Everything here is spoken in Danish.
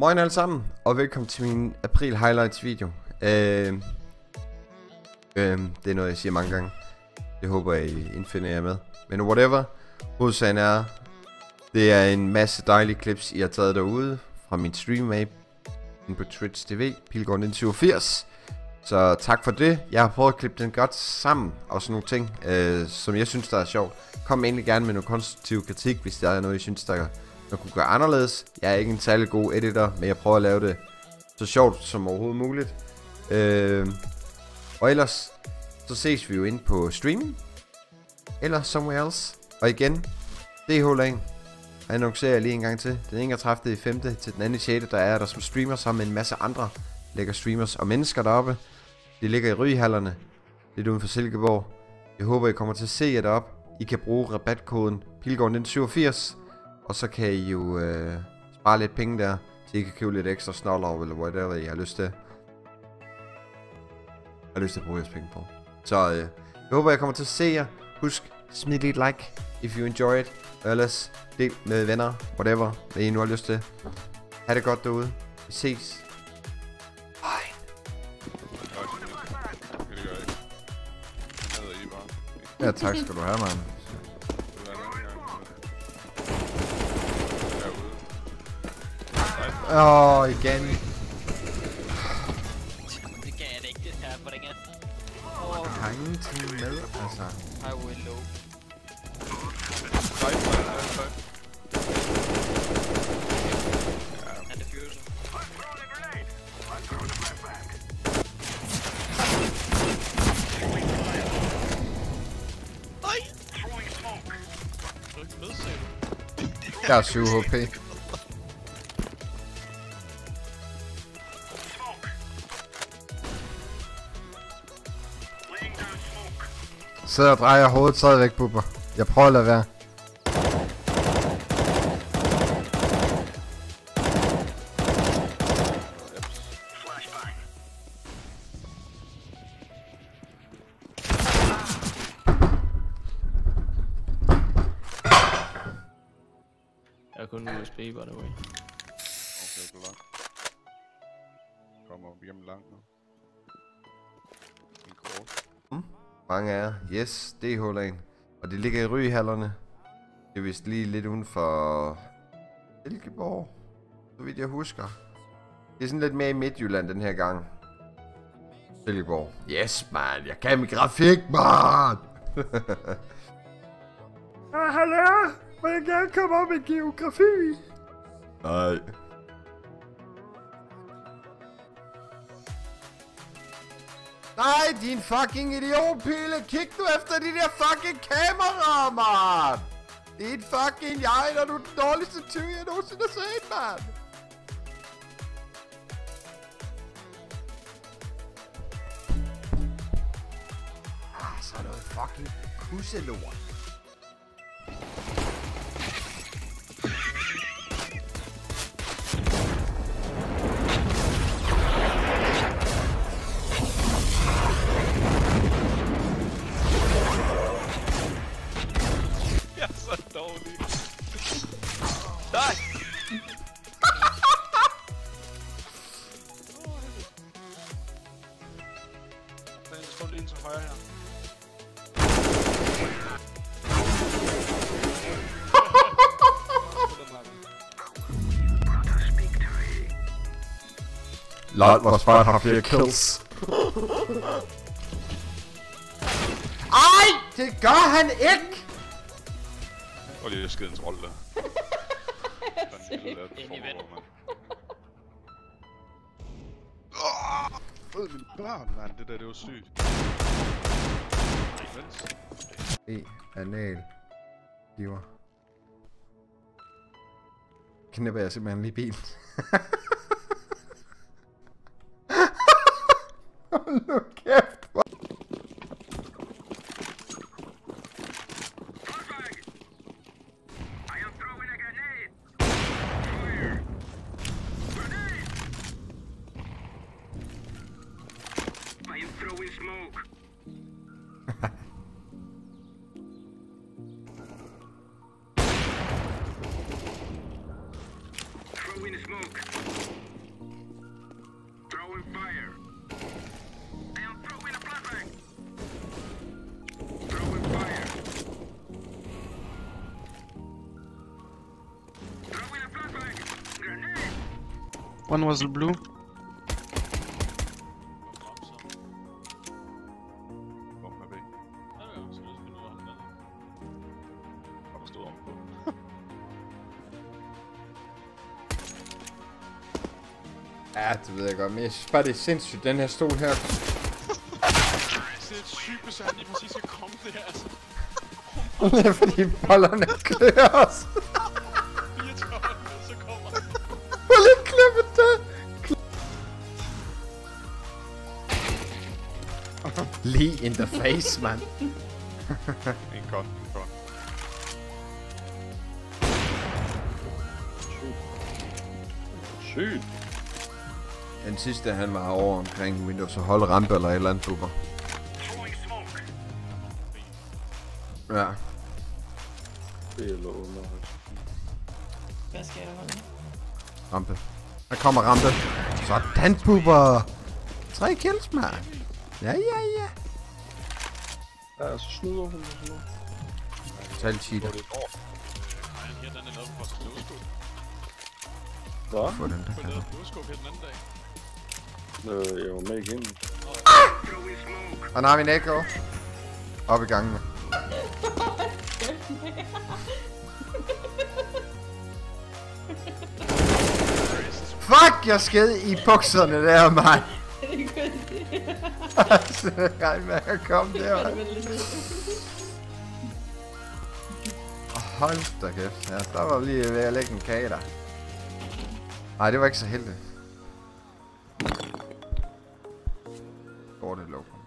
Moin alle sammen, og velkommen til min april highlights video. Øh, øh, det er noget jeg siger mange gange. Det håber jeg I indfinder jer med. Men whatever, hovedsagen er, det er en masse dejlige clips I har taget derude fra min stream af på Twitch TV, Pilgården 87. Så tak for det. Jeg har prøvet at klippe den godt sammen og sådan nogle ting, øh, som jeg synes der er sjovt. Kom endelig gerne med noget konstruktiv kritik, hvis der er noget I synes der man kunne gøre anderledes. Jeg er ikke en særlig god editor, men jeg prøver at lave det så sjovt som overhovedet muligt. Øh, og ellers, så ses vi jo ind på streaming. Eller somewhere else. Og igen, DH Lang annoncerer jeg lige en gang til. Den 31. i 5. til den 2. 6. der er der som streamer sammen med en masse andre lækker streamers og mennesker deroppe. De ligger i Rygehallerne, lidt uden for Silkeborg. Jeg håber, I kommer til at se jer deroppe. I kan bruge rabatkoden Pilgården87 og så kan I jo øh, spare lidt penge der, så I kan købe lidt ekstra snoller eller whatever I har lyst til. Jeg har lyst til at bruge jeres penge på. Så øh, jeg håber, jeg kommer til at se jer. Husk, smid lidt like, if you enjoy it. Og ellers del med venner, whatever, hvad I nu har lyst til. Ha' det godt derude. Vi ses. Hej. Ja, tak skal du have, mand. Oh, igen. Det kan jeg da ikke, det her. Hvordan er det? Jeg har ingenting med, altså. I will low. Han diffuser. Ej! Er du ikke med, sagde du? Jeg er 7 HP. Sidder og drejer hovedet stadigvæk, bubber. Jeg prøver at lade være. Jeg har kun USB, by the way. Okay, du langt. Kommer hjem langt nu. Mange af jer. Yes, DH-LAN. Og det ligger i Rygehallerne. Det er vist lige lidt uden for Silkeborg, så vidt jeg husker. Det er sådan lidt mere i Midtjylland den her gang. Silkeborg. Yes, man. Jeg kan med grafik, man. ah, hallo. Må jeg gerne komme op med geografi? Nej. Nej, din fucking idiotpille! Kig nu efter de der fucking kameraer, man! Din fucking jeg, når du er den dårligste tyv, jeg nogensinde har set, man! Ah, så noget fucking kusselort. Står lige til højre her. Lol, vores far har flere kills. Ej, det gør han ikke! Og lige skide en trold der. Sådan en lille Ind i vand. mand. Fed mine børn, mand. Det der, det var sygt. E, anal, giver. Knipper jeg simpelthen lige bilen. Hold Throwing smoke. Throwing fire. I am throwing a flashbang. Throwing fire. Throwing a flashbang. Grenade. One was blue. Ja, det ved jeg godt, men jeg synes bare, det er sindssygt, den her stol her. Det er sygt, han lige præcis skal komme der, altså. det er fordi bollerne klør os. 34, så kommer han. Klippe det. Lige in the face, mand. En kon, en kon. Sygt. Den sidste, han var over omkring Windows og holde rampe eller et eller andet duber. Ja. Det er lovet mig. Hvad skal jeg holde? Rampe. Der kommer rampe. Sådan, buber. Tre kills, mand. Ja, ja, ja. Ja, så snyder hun og sådan noget. Tal cheater. Her, den er lavet for. Hvad? Få den der kan lavet nødskub her den anden dag. Øh, jeg var med igen. Og nu har min en echo. Op i gangen. Fuck, jeg sked i bukserne der, mand. Altså, regn med at komme der, mand. Hold da kæft. Ja, der var lige ved at lægge en kage der. Nej, det var ikke så heldigt. recorded local.